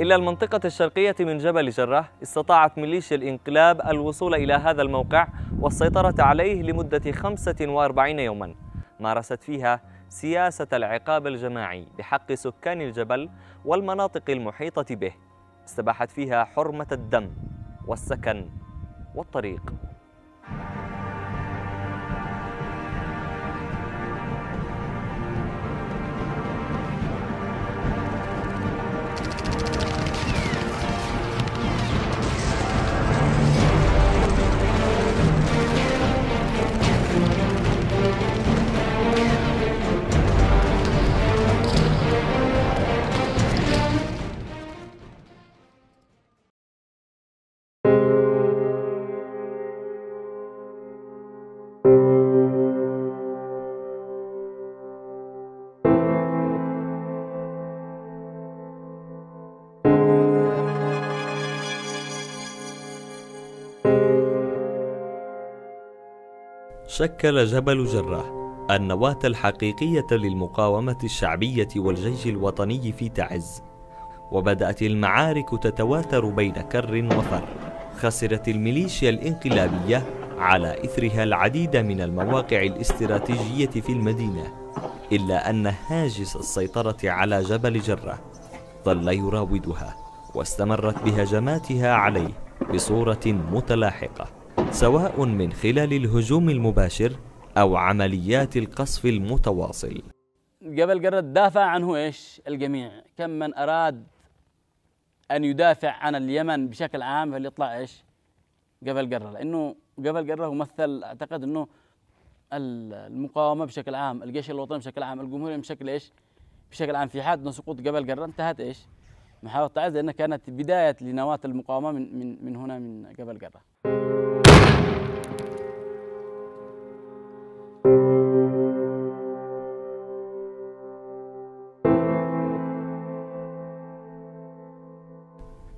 إلا المنطقة الشرقية من جبل جرة استطاعت ميليشيا الإنقلاب الوصول إلى هذا الموقع والسيطرة عليه لمدة 45 يوما. مارست فيها سياسة العقاب الجماعي بحق سكان الجبل والمناطق المحيطة به. استباحت فيها حرمة الدم والسكن والطريق. شكل جبل جرة النواة الحقيقية للمقاومة الشعبية والجيش الوطني في تعز. وبدأت المعارك تتواتر بين كر وفر. خسرت الميليشيا الانقلابية على إثرها العديد من المواقع الاستراتيجية في المدينة إلا أن هاجس السيطرة على جبل جرة ظل يراودها واستمرت بهجماتها عليه بصورة متلاحقة. سواء من خلال الهجوم المباشر أو عمليات القصف المتواصل قبل قرد دافع عنه إيش؟ الجميع، كم من أراد أن يدافع عن اليمن بشكل عام فليطلع إيش؟ قبل قره لأنه قبل قره ممثل أعتقد إنه المقاومة بشكل عام، الجيش الوطني بشكل عام، الجمهورية بشكل إيش؟ بشكل عام في حال سقوط قبل قره انتهت إيش؟ محاولة تعز لأنها كانت بداية لنواة المقاومة من من من هنا من قبل قرة.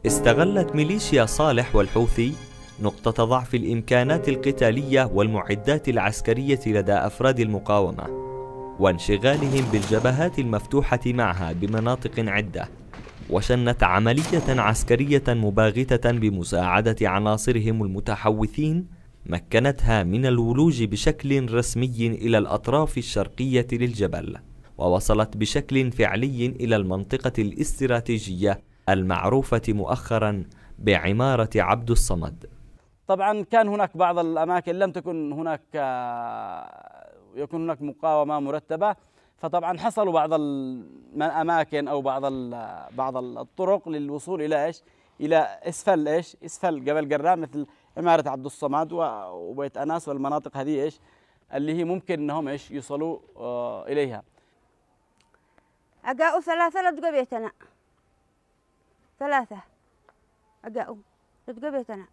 استغلت ميليشيا صالح والحوثي نقطة ضعف الإمكانات القتالية والمعدات العسكرية لدى أفراد المقاومة وانشغالهم بالجبهات المفتوحة معها بمناطق عدة وشنت عملية عسكرية مباغتة بمساعدة عناصرهم المتحوثين مكنتها من الولوج بشكل رسمي إلى الأطراف الشرقية للجبل ووصلت بشكل فعلي إلى المنطقة الاستراتيجية المعروفة مؤخرا بعمارة عبد الصمد طبعا كان هناك بعض الأماكن لم تكن هناك يكون هناك مقاومة مرتبة فطبعا حصلوا بعض الأماكن أو بعض بعض الطرق للوصول إلى إيش؟ إلى أسفل إيش؟ أسفل جبل قرام مثل عمارة عبد الصمد وبيت أناس والمناطق هذه إيش؟ اللي هي ممكن أنهم إيش؟ يوصلوا آه إليها. أجاؤوا ثلاثة لدقوا بيتنا. ثلاثة أجاؤوا لدقوا بيتنا.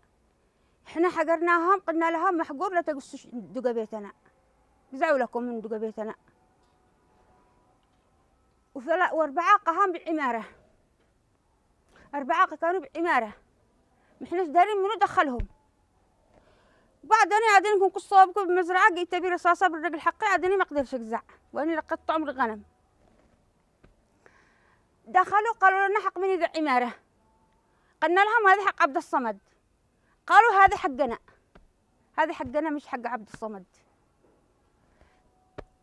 إحنا حجرناهم قلنا لهم محجور لا تقصوا دقوا بيتنا. جزعوا لكم من دقوا بيتنا. وثلاث وأربعة قهم بعمارة. أربعة كانوا بعمارة. محناش دارين منو دخلهم. بعدين عادين نكون قصوا بكم بمزرعة جيت تبي رصاصة بالرجل حقي عادين ما أقدرش أجزع وأني لقيت عمر الغنم دخلوا قالوا لنا حق من ذا عمارة. قلنا لهم هذا حق عبد الصمد. قالوا هذا حقنا. هذا حقنا مش حق عبد الصمد.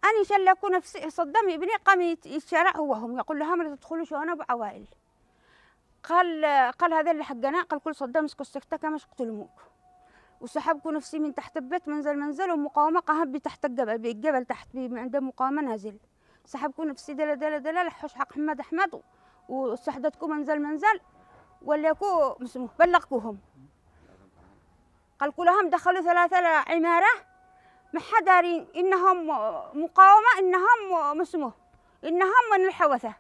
أنا شلكوا نفسي صدام ابني قام يتشارع هو هم يقول لهم لا تدخلوا شوانا بعوائل قال قال هذا اللي حقنا. قال كل صدام اسكت سكتك مش قتلموك وسحبكوا نفسي من تحت البيت منزل منزل ومقاومة قهب تحت الجبل بالجبل تحت عنده مقاومة نازل. سحبكوا نفسي دلا دلا دلا لحوش حق محمد أحمد. وسحدتكم منزل منزل وليكوا مسموه بلغكوهم. قال كلهم دخلوا ثلاثة عمارة ما حدارين إنهم مقاومة إنهم مسموه إنهم من الحوثة.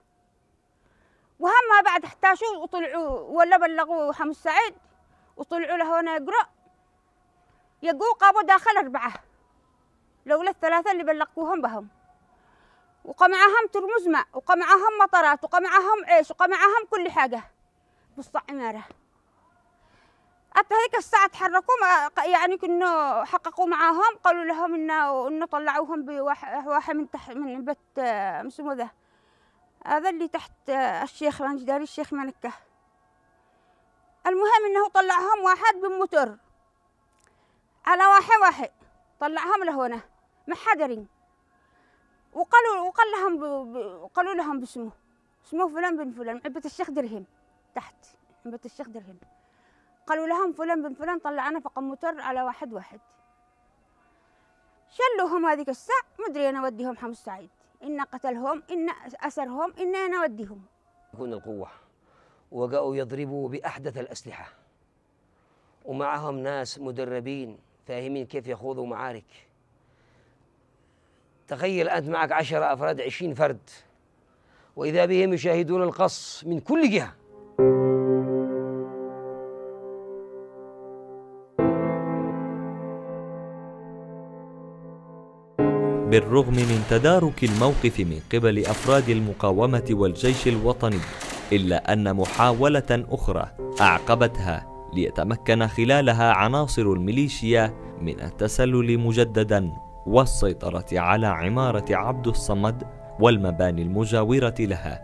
وهم بعد احتاشوا وطلعوا ولا بلغوا حمص سعيد وطلعوا له هنا يقرأ. يقول قابوا داخل أربعة. لولا الثلاثة اللي بلغوهم بهم. وقمعهم ترمز ماء وقمعهم مطرات وقمعهم عيش وقمعهم كل حاجة. بسطع عمارة. حتى هذيك الساعة تحركوا يعني كنا حققوا معاهم قالوا لهم إنه إنه طلعوهم بواحد من تحت من بيت اسمه ذا. هذا اللي تحت الشيخ جدار الشيخ منكة المهم إنه طلعهم واحد بموتور. على واحد واحد. طلعهم لهنا محدرين وقالوا وقال لهم. وقالوا لهم باسمه. اسمه فلان بن فلان عبة الشيخ درهم تحت عبة الشيخ درهم. قالوا لهم فلان بن فلان طلعنا موتور على واحد واحد. شلوهم هذيك الساعة مدري أنا أوديهم حمص سعيد. إن قتلهم إن أسرهم إن أنا أوديهم. يكون القوة. وجاءوا يضربوا بأحدث الأسلحة. ومعهم ناس مدربين فاهمين كيف يخوضوا معارك. تخيل أنت معك عشرة أفراد عشرين فرد. وإذا بهم يشاهدون القص من كل جهة. بالرغم من تدارك الموقف من قبل أفراد المقاومة والجيش الوطني إلا أن محاولة أخرى أعقبتها ليتمكن خلالها عناصر الميليشيا من التسلل مجددا. والسيطرة على عمارة عبد الصمد والمباني المجاورة لها.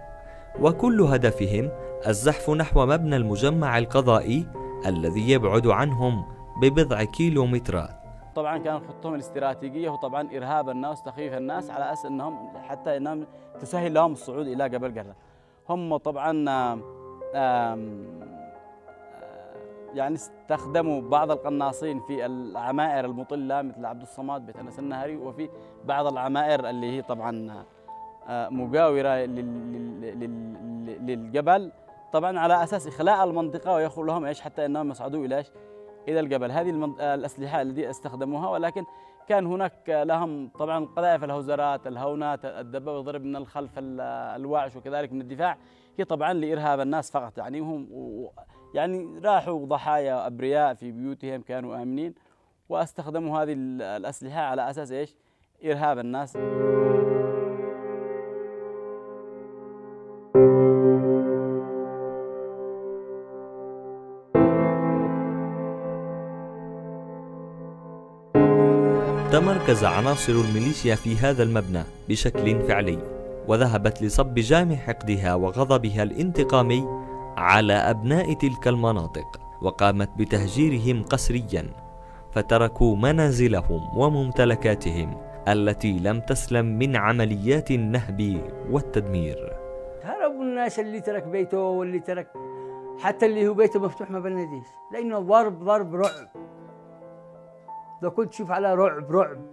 وكل هدفهم الزحف نحو مبنى المجمع القضائي الذي يبعد عنهم ببضع كيلومترات. طبعا كان خطتهم الاستراتيجية هو طبعا إرهاب الناس تخويف الناس على أساس إنهم حتى إنهم تسهل لهم الصعود إلى جبل قره هم طبعا يعني استخدموا بعض القناصين في العمائر المطلة مثل عبد الصمد بيت أنس النهري وفي بعض العمائر اللي هي طبعا مجاوره للجبل. طبعا على أساس إخلاء المنطقة ويخلوا لهم إيش حتى إنهم يصعدوا إلى إيش؟ إلى الجبل. هذه الأسلحة التي استخدموها ولكن كان هناك لهم طبعا قذائف الهوزرات الهونات الدبابة يضرب من الخلف الواعش وكذلك من الدفاع. هي طبعا لإرهاب الناس فقط يعني هم يعني راحوا ضحايا أبرياء في بيوتهم كانوا آمنين وأستخدموا هذه الأسلحة على أساس إيش؟ إرهاب الناس تمركز عناصر الميليشيا في هذا المبنى بشكل فعلي وذهبت لصب جام حقدها وغضبها الانتقامي على أبناء تلك المناطق وقامت بتهجيرهم قسريا فتركوا منازلهم وممتلكاتهم التي لم تسلم من عمليات النهب والتدمير. هربوا الناس اللي ترك بيته واللي ترك حتى اللي هو بيته مفتوح ما بناديش لأنه ضرب ضرب رعب. لو كنت تشوف على رعب رعب.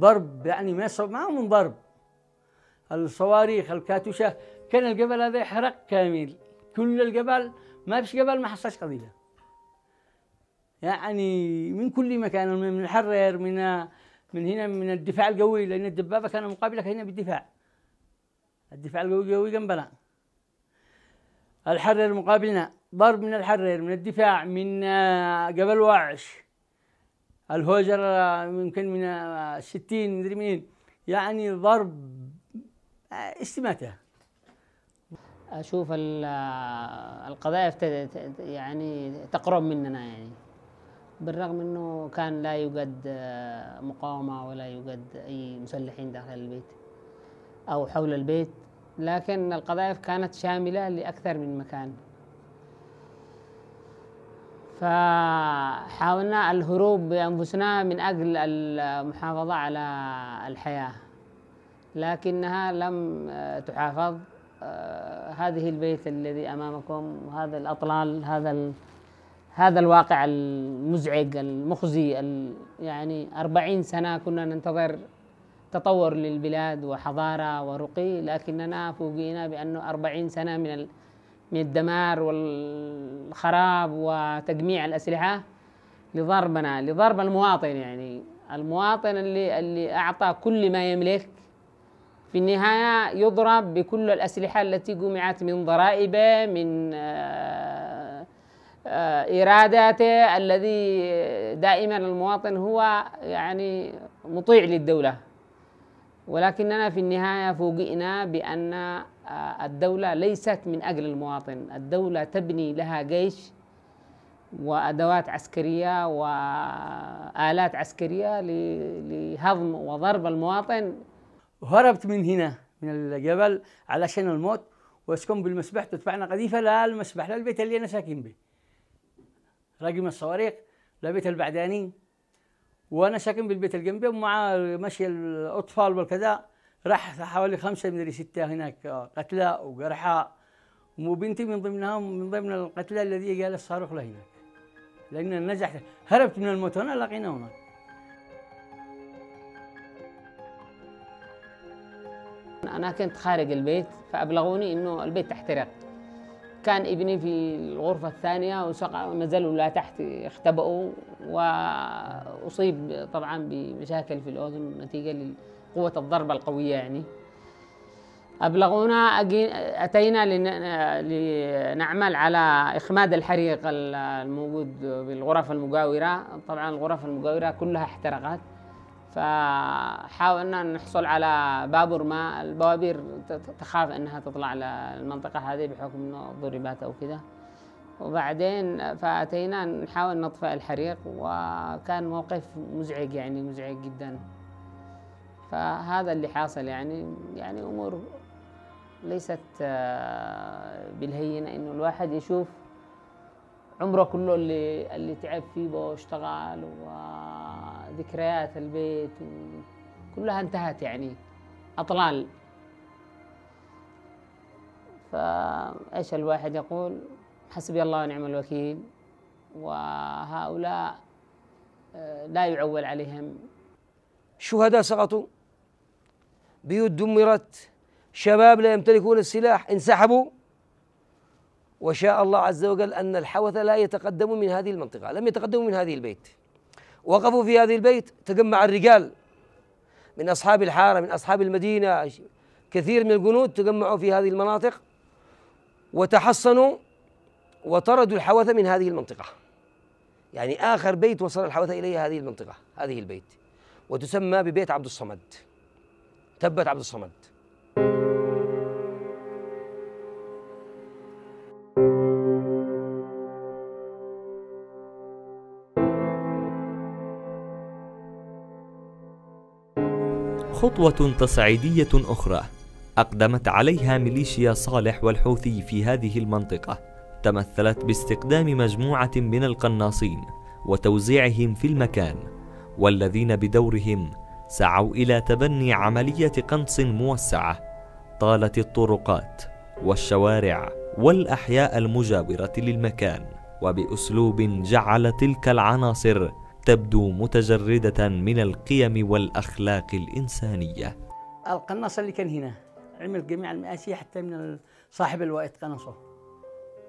ضرب يعني ما ما من ضرب. الصواريخ الكاتوشة كان الجبل هذا يحرق كامل. كل الجبل ما فيش جبل ما حصلش قضية. يعني من كل مكان من الحرير من من هنا من الدفاع القوي لأن الدبابة كان مقابلك هنا بالدفاع. الدفاع القوي قوي جنبنا. الحرير مقابلنا. ضرب من الحرير من الدفاع من جبل واعش. الهوجر يمكن من الستين مدري منين. يعني ضرب أشوف القذائف يعني تقرب مننا يعني. بالرغم أنه كان لا يوجد مقاومة ولا يوجد أي مسلحين داخل البيت أو حول البيت لكن القذائف كانت شاملة لأكثر من مكان. فحاولنا الهروب بأنفسنا من أجل المحافظة على الحياة لكنها لم تحافظ. هذه البيت الذي أمامكم هذا الأطلال هذا هذا الواقع المزعج المخزي يعني أربعين سنة كنا ننتظر تطور للبلاد وحضارة ورقي لكننا فوجئنا بأنه أربعين سنة من من الدمار والخراب وتجميع الأسلحة لضربنا لضرب المواطن يعني. المواطن اللي اللي أعطى كل ما يملك في النهاية يضرب بكل الأسلحة التي جمعت من ضرائبه من إيراداته الذي دائما المواطن هو يعني مطيع للدولة. ولكننا في النهاية فوجئنا بأن الدولة ليست من أجل المواطن. الدولة تبني لها جيش وأدوات عسكرية وآلات عسكرية لهضم وضرب المواطن. هربت من هنا من الجبل علشان الموت واسكن بالمسبح. تدفعنا قذيفة؟ لا المسبح لا البيت اللي أنا ساكن به. رقم الصواريخ لبيت البعداني. وأنا ساكن بالبيت الجنبي ومع مشي الأطفال والكذا. راح حوالي خمسة مدري ستة هناك قتلى وجرحى وبنتي من ضمنهم من ضمن القتلى الذي قال الصاروخ لهناك. لأن نزحت هربت من الموت هنا لقينا هناك. أنا كنت خارج البيت فأبلغوني إنه البيت تحترق كان ابني في الغرفة الثانية ونزلوا لا تحت اختبأوا وأصيب طبعا بمشاكل في الأذن نتيجة لقوة الضربة القوية يعني. أبلغونا أتينا لنعمل على إخماد الحريق الموجود بالغرف المجاورة. طبعا الغرف المجاورة كلها احترقت. فحاولنا نحصل على بابور ماء البوابير تخاف إنها تطلع على المنطقة هذه بحكم إنه ضربات أو كذا وبعدين فأتينا نحاول نطفئ الحريق وكان موقف مزعج يعني مزعج جدا. فهذا اللي حاصل يعني يعني أمور ليست بالهينة إنه الواحد يشوف عمره كله اللي اللي تعب فيه واشتغل وذكريات البيت كلها انتهت يعني أطلال. فإيش الواحد يقول؟ حسبي الله ونعم الوكيل. وهؤلاء آه، لا يعول عليهم. شهداء سقطوا. بيوت دمرت. شباب لا يمتلكون السلاح انسحبوا. وشاء الله عز وجل أن الحوث لا يتقدموا من هذه المنطقة لم يتقدموا من هذه البيت. وقفوا في هذه البيت تجمع الرجال. من أصحاب الحارة من أصحاب المدينة كثير من الجنود تجمعوا في هذه المناطق وتحصنوا وطردوا الحوث من هذه المنطقة. يعني آخر بيت وصل الحوث إليه هذه المنطقة هذه البيت. وتسمى ببيت عبد الصمد. تبت عبد الصمد. خطوة تصعيدية أخرى. أقدمت عليها ميليشيا صالح والحوثي في هذه المنطقة. تمثلت باستقدام مجموعة من القناصين وتوزيعهم في المكان والذين بدورهم سعوا إلى تبني عملية قنص موسعة. طالت الطرقات والشوارع والأحياء المجاورة للمكان وبأسلوب جعل تلك العناصر تبدو متجردة من القيم والأخلاق الإنسانية. القناص اللي كان هنا عمل جميع المآسي حتى من صاحب الوقت قنصه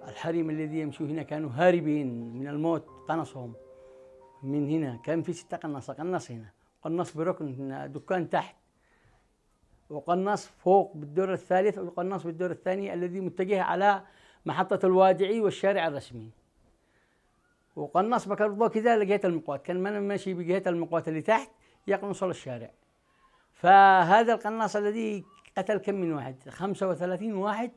الحريم الذي يمشوا هنا كانوا هاربين من الموت قنصهم من هنا كان في ستة قناصة قناص هنا قناص بركن دكان تحت وقناص فوق بالدور الثالث وقناص بالدور الثاني الذي متجه على محطة الوادعي والشارع الرسمي. وقنص بكرضه كذا لقيت المقوات. كان من ماشي بجهة المقوات اللي تحت يقنص الشارع. فهذا القناص الذي قتل كم من واحد؟ 35 واحد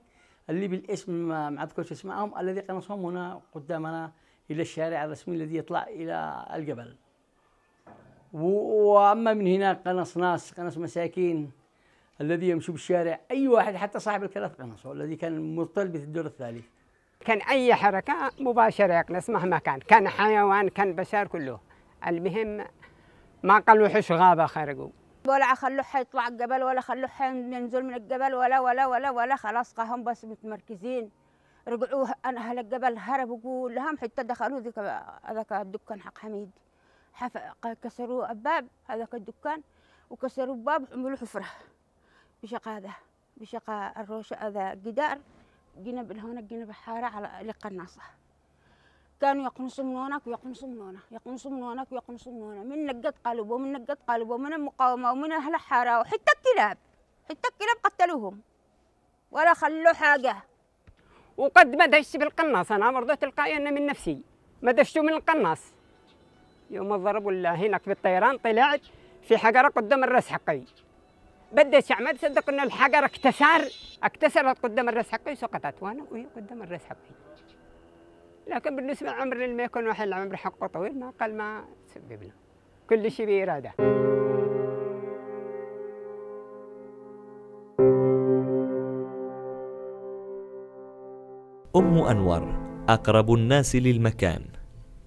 اللي بالاسم ما اذكرش اسمائهم الذي قنصهم هنا قدامنا إلى الشارع الرسمي الذي يطلع إلى الجبل. وأما من هنا قنص ناس قنص مساكين الذي يمشي بالشارع أي واحد حتى صاحب الكلف قنصه الذي كان مطل الدور الثالث. كان أي حركة مباشرة يقنص مهما كان كان حيوان كان بشر كله. المهم ما قالوا حش غابة خرجوا ولا خلوه يطلع الجبل ولا خلوه ينزل من الجبل ولا ولا ولا ولا خلاص قاهم بس متمركزين. رجعوا أهل الجبل هربوا كلهم حتى دخلوا ذيك هذاك الدكان حق حميد. كسروا الباب هذاك الدكان وكسروا الباب وعملوا حفرة. بشقة هذا بشقة الروش هذا جدار. جينا بالهونة جينا بحارة على لقناصة كانوا يقنصوا من هناك ويقنصوا من هنا يقنصوا من هناك ويقنصوا من هنا من نقد قلبه ومن نقد قلبه ومن المقاومة ومن أهل الحارة وحتى الكلاب حتى الكلاب قتلوهم. ولا خلوا حاجة. وقد ما دشت بالقناص أنا برضه تلقائيا من نفسي. ما دشتوا من القناص. يوم ضربوا هناك بالطيران طلعت في حجرة قدام الرأس حقي. بدي عملت صدق ان الحجر اكتسر اكتسرت قدام الراس حقي سقطت وأنا وهي قدام الراس حقي. لكن بالنسبة لعمر لما يكون واحد العمر حقه طويل ما قال ما سببنا كل شيء بإرادة. أم أنور أقرب الناس للمكان.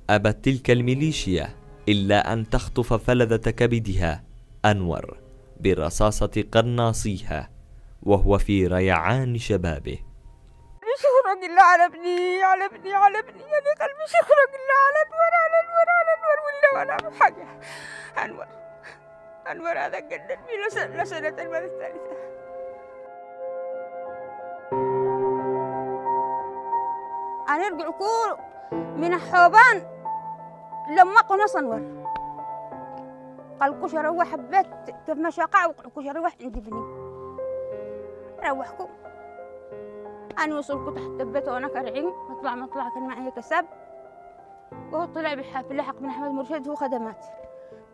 أبت تلك الميليشيا إلا أن تخطف فلذة كبدها. أنور. برصاصة قناصيها وهو في ريعان شبابه. شكرا لله على ابني على ابني على ابني. يعني قلبي شكرا لله على أنور على أنور على أنور ولا ولا حاجة. أنور أنور هذا قدمني لسنه المرة الثالثة. أنا أرجع كور من الحوبان لما قنص أنور. قال كوش أروح حبيت كيف ما شاقع كوش أروح عند ابني روحكم. أنا وصلت تحت البيت وأنا كرعين مطلع مطلع كان معي كسب. وهو طلع بالحافلة حق من أحمد مرشد هو خدمات.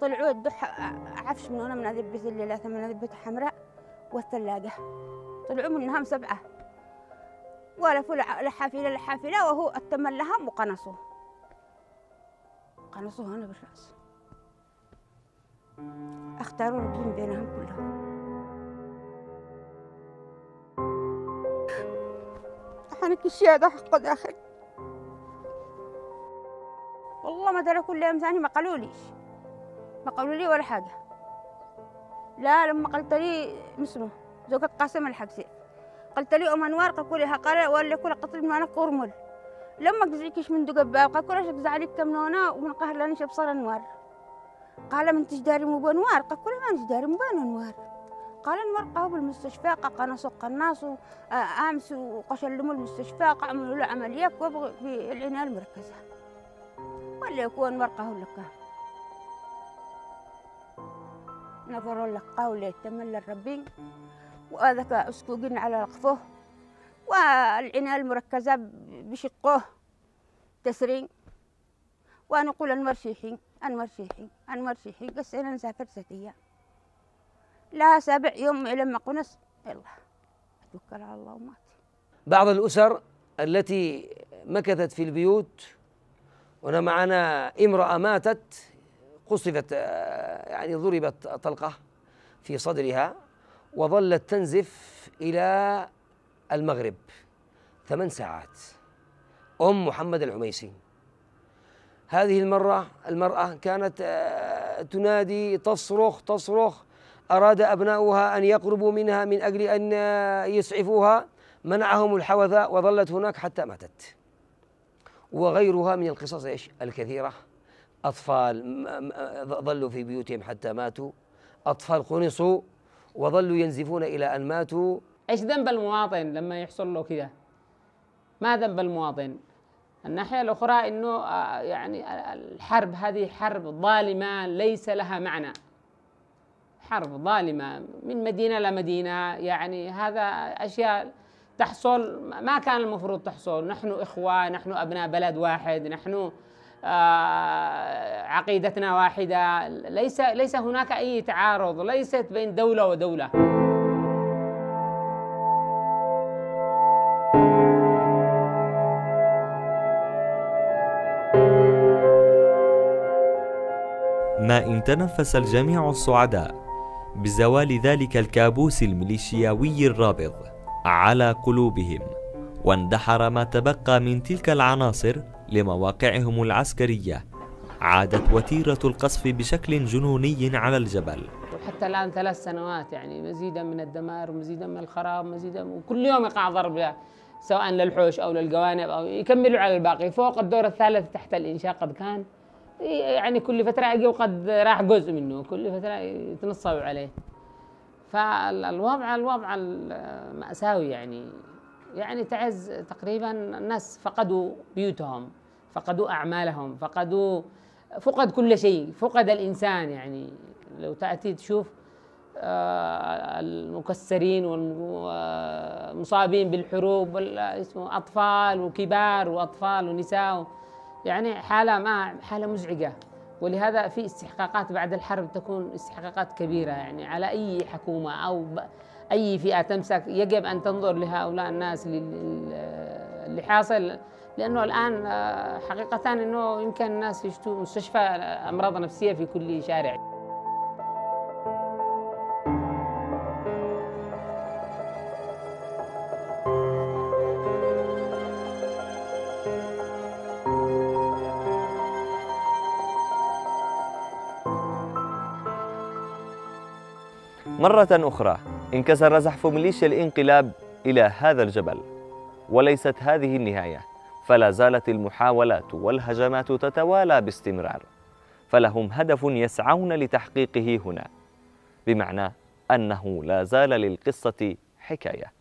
طلعوا يدوا عفش من هنا من هذه البيت اللي من هذه البيت الحمراء والثلاجة. طلعوا منها سبعة. ولفوا لحافلة لحافلة وهو أتمن لها وقنصوه. قنصوه هنا بالرأس. اختاروا ربهم بينهم كلهم. حنك الشهادة حق داخل والله ما درى كل يوم ثاني ما قالوا ليش. ما قالوا لي ولا حاجة. لا لما قلت لي مسمو زوجة قاسم الحبسي. قلت لي أم أنوار لي قال ولا كل قتل معنا قرمل لما قزعكش من دقبا قال كل شك زعلك كم نونا ومن قهر لاني شبصر أنوار. قال من تجداري مو بأنوار قال كل ما مو بأنوار قال نورقه بالمستشفى قناص قناص أمس وقشلموا المستشفى عملوا له عمليه وابغى بالعناية المركزة. ولا يكون مرقه لك. نظروا لقاه وليتمل الربين وهذاك أسكوقين على رقفه والعناية المركزة بشقه. تسرين وأنا أقول انور شيحين انور شيحين قسينا نسافر ستية. لا سبع يوم لما قنص يلا توكل على الله ومات بعض الأسر التي مكثت في البيوت هنا معنا امرأة ماتت قصفت يعني ضربت طلقة في صدرها وظلت تنزف إلى المغرب. ثمان ساعات. أم محمد العميسي هذه المرة المرأة كانت تنادي تصرخ تصرخ. أراد أبناؤها أن يقربوا منها من أجل أن يسعفوها. منعهم الحوثة وظلت هناك حتى ماتت. وغيرها من القصص إيش؟ الكثيرة. أطفال ظلوا في بيوتهم حتى ماتوا. أطفال قنصوا وظلوا ينزفون إلى أن ماتوا. إيش ذنب المواطن لما يحصل له كذا؟ ما ذنب المواطن؟ الناحية الأخرى أنه آه، يعني الحرب هذه حرب ظالمة ليس لها معنى. حرب ظالمة من مدينة لمدينة يعني هذا أشياء تحصل ما كان المفروض تحصل. نحن إخوة نحن أبناء بلد واحد نحن آه عقيدتنا واحدة. ليس ليس هناك أي تعارض ليست بين دولة ودولة. إن تنفس الجميع السعداء بزوال ذلك الكابوس الميليشياوي الرابض على قلوبهم واندحر ما تبقى من تلك العناصر لمواقعهم العسكرية عادت وتيرة القصف بشكل جنوني على الجبل. وحتى الآن ثلاث سنوات يعني مزيدا من الدمار مزيدا من الخراب مزيدا وكل يوم يقع ضرب سواء للحوش أو للجوانب أو يكملوا على الباقي. فوق الدور الثالث تحت الإنشاء قد كان يعني كل فترة أجي وقد راح جزء منه كل فترة يتنصبوا عليه. فالوضع الوضع المأساوي يعني يعني تعز تقريبا الناس فقدوا بيوتهم فقدوا أعمالهم فقدوا فقد كل شيء فقد الإنسان يعني. لو تأتي تشوف آه، المكسرين والمصابين بالحروب اسمه أطفال وكبار وأطفال ونساء يعني حالة ما حالة مزعجة. ولهذا في استحقاقات بعد الحرب تكون استحقاقات كبيرة يعني على أي حكومة أو أي فئة تمسك. يجب أن تنظر لهؤلاء الناس اللي حاصل. لأنه الآن آه، حقيقة أنه يمكن الناس يشتوا مستشفى أمراض نفسية في كل شارع. مرة أخرى انكسر زحف ميليشيا الانقلاب إلى هذا الجبل وليست هذه النهاية فلا زالت المحاولات والهجمات تتوالى باستمرار فلهم هدف يسعون لتحقيقه هنا بمعنى أنه لا زال للقصة حكاية.